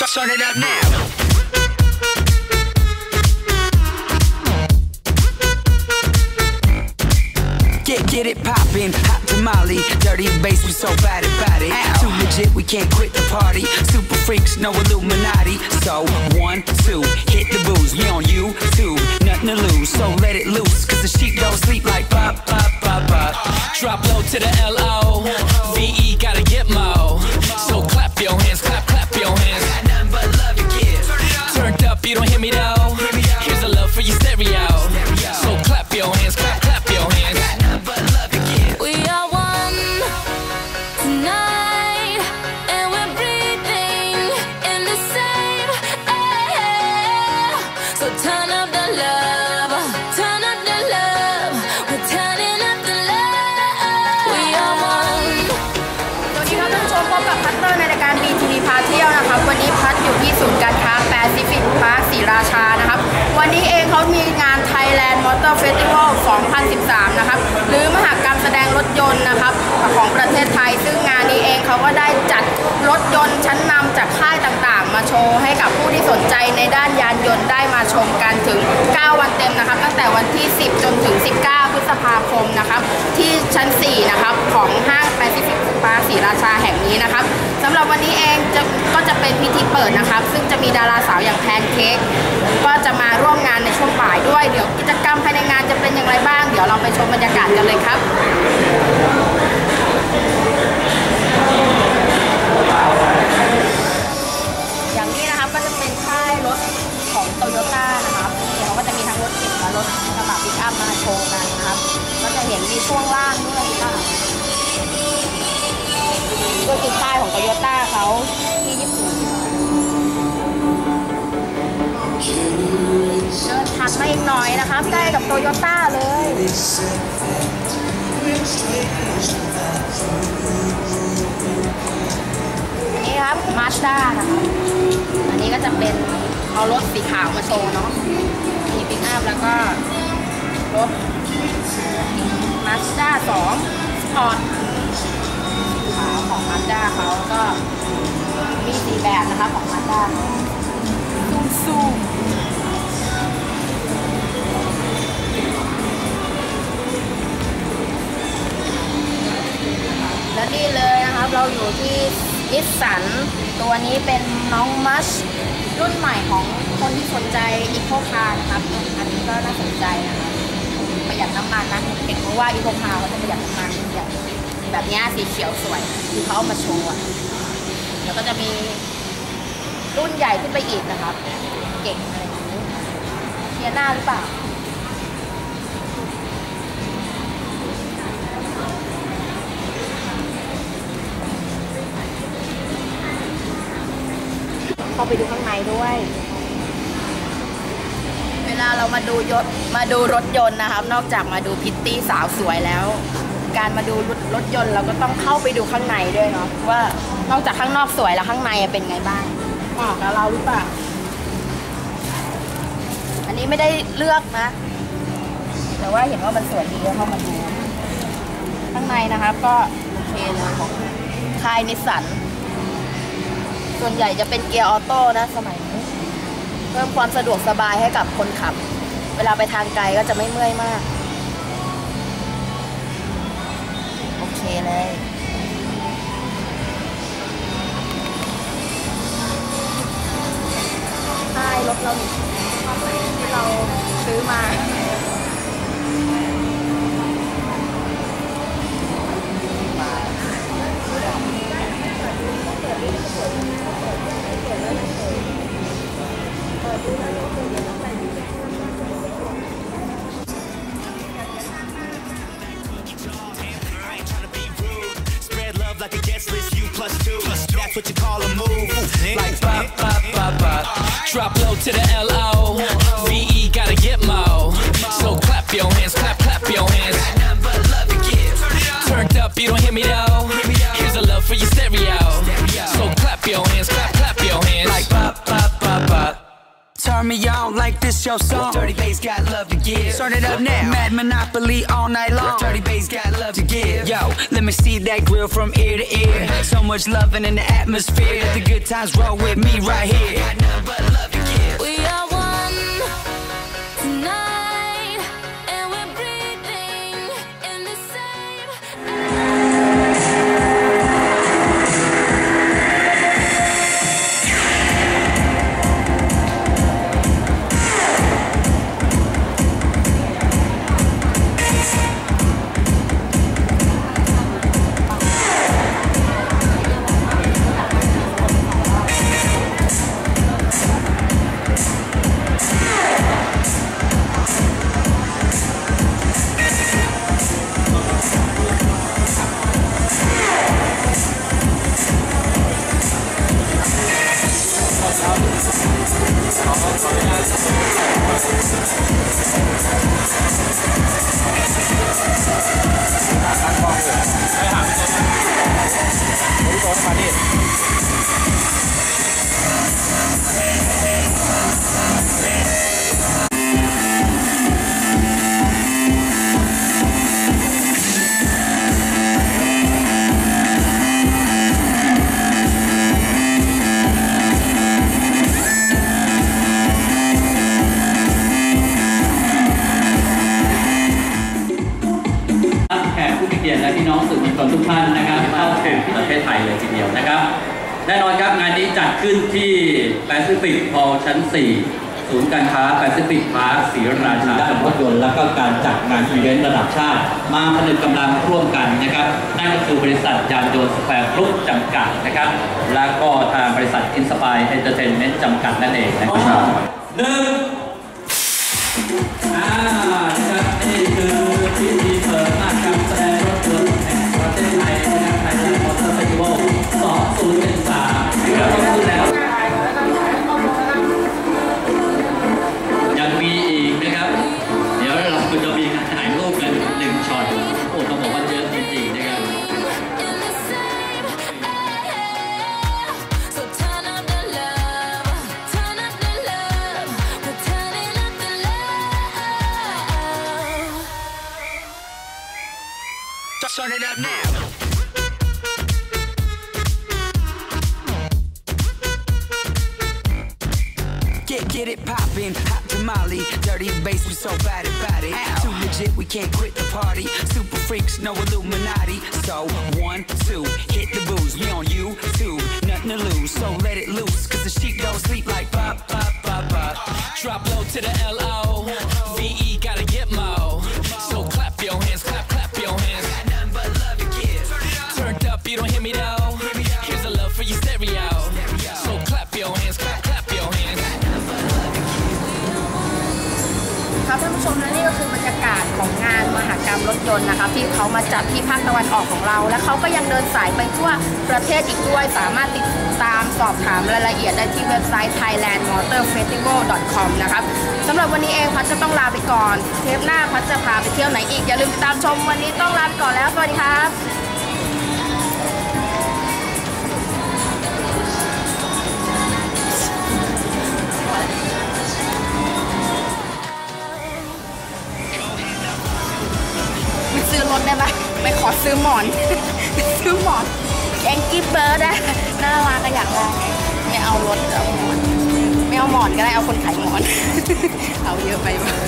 right now. Get, get it poppin', hot tamale, dirty bass, we so bad about it. Too legit, we can't quit the party. Super freaks, no Illuminati. So, one, two, hit the booze. We on you, two, nothing to lose. So let it loose, cause the sheep นี้พัดอยู่ที่ศูนย์การค้าแปซิฟิกพาร์คศรีราชานะครับ วันนี้เองเขามีงาน Thailand Motor Festival 2013 นะครับ หรือมหกรรมแสดงรถยนต์นะครับ ของประเทศไทย ซึ่งงานนี้เองเขาก็ได้จัดรถยนต์ชั้นนำจากค่ายต่างๆ มาโชว์ให้กับผู้ที่สนใจในด้านยานยนต์ได้ ชมกันถึง 9 วันเต็มนะครับ ตั้งแต่วันที่ 10 จนถึง 19 พฤษภาคมนะครับ ที่ชั้น 4 นะครับ ของห้างแปซิฟิกพาร์คศรีราชาแห่งนี้นะครับสำหรับวันนี้เองจะก็จะเป็นพิธีเปิดนะครับ ซึ่งจะมีดาราสาวอย่างแพนเค้กก็จะมาร่วมงานในช่วงบ่ายด้วย เดี๋ยวกิจกรรมภายในงานจะเป็นอย่างไรบ้าง เดี๋ยวเราไปชมบรรยากาศกันเลยครับ มาอีกหน่อยนะคะใกล้กับโตโยต้าเลยนี่ครับมาสด้านะคะอันนี้ก็จะเป็นเอารถสีขาวมาโชว์เนาะมีปิกอัพแล้วก็รถมาสด้าสองสปอร์ตขาวของมาสด้าเขาก็มีสีแบบนะคะของมาสด้าZoom Zoom เราอยู่ที่นิสสัน ตัวนี้เป็นน้องมาร์ชรุ่นใหม่ของคนที่สนใจอีโคคาร์นะครับ อันนี้ก็น่าสนใจนะครับประหยัดน้ำมันนะเห็นเพราะว่าอีโคคาร์เขาจะประหยัดน้ำมันอย่างแบบเนี้ยสีเขียวสวยที่เขาเอามาโชว์แล้วก็จะมีรุ่นใหญ่ขึ้นไปอีกนะครับ เก่งอะไรอย่างนี้เทียน่าหรือเปล่าาไปดูข้างในด้วย เวลาเรามาดูยศมาดูรถยนต์นะครับ นอกจากมาดูพิตตี้สาวสวยแล้ว การมาดูรถรถยนต์เราก็ต้องเข้าไปดูข้างในด้วยเนาะว่านอกจากข้างนอกสวยแล้วข้างในเป็นไงบ้างเหมาะกับเราหรือเปล่าอันนี้ไม่ได้เลือกนะ แต่ว่าเห็นว่ามันสวยดีก็เข้ามาดู ข้างในนะครับก็โอเคเลยของค่ายนิสสัน ส่วนใหญ่จะเป็นเกียร์ออโต้นะสมัยนี้ เพิ่มความสะดวกสบายให้กับคนขับ เวลาไปทางไกลก็จะไม่เมื่อยมาก โอเคเลยใช่รถเรานี่ชอไหนที่เราซื้อมา That's what you call a move. Like pop, pop, pop, pop Drop low to the L-O like this your song. Dirty bass got love to give. Start it up now. Mad Monopoly all night long. Dirty bass got love to give. Yo, let me see that grill from ear to ear. So much loving in the atmosphere. Let the good times roll with me right here. Got nothing but านนี้จัดขึ้นที่ Pacific Hall ชั้น 4 ศูนย์การค้า Pacific Park ศรีราชาด้านรถยนต์และก็การจัดงานอีเวนต์ระดับชาติ มาผนึกกำลังร่วมกันนะครับ นั่นก็คือบริษัทยานยนต์สแควร์กรุ๊ปจำกัดนะครับ และก็ทางบริษัท Inspire Entertainment จำกัดนั่นเองนะครับหนึ่งอ่า Get, it poppin', hot tamale, dirty bass, we so bad about it. Too legit, we can't quit the party. Super freaks, no Illuminati. So one, two, hit the booze. We on you too, nothing to lose. So let it loose, cause the sheep don't ครับท่านผู้ชมและนี่ก็คือบรรยากาศของงานมหกรรมรถยนต์นะครับที่เขามาจัดที่ภาคตะวันออกของเรา และเขาก็ยังเดินสายไปทั่วประเทศอีกด้วยสามารถติดตามสอบถามรายละเอียดได้ที่เว็บไซต์ thailandmotorfestival.com นะครับสำหรับวันนี้เองพัดจะต้องลาไปก่อน เทปหน้าพัดจะพาไปเที่ยวไหนอีกอย่าลืมติดตามชมวันนี้ต้องลาไปก่อนแล้วสวัสดีครับ ซื้อรถได้ปะไม่ขอซื้อหมอน ซื้อหมอนแองกี้เบิร์ดอะน่ารักก็อยากได้ไม่เอารถเอาหมอนไม่เอาหมอนก็ได้เอาคนขายหมอน เอาเยอะไปบ้าง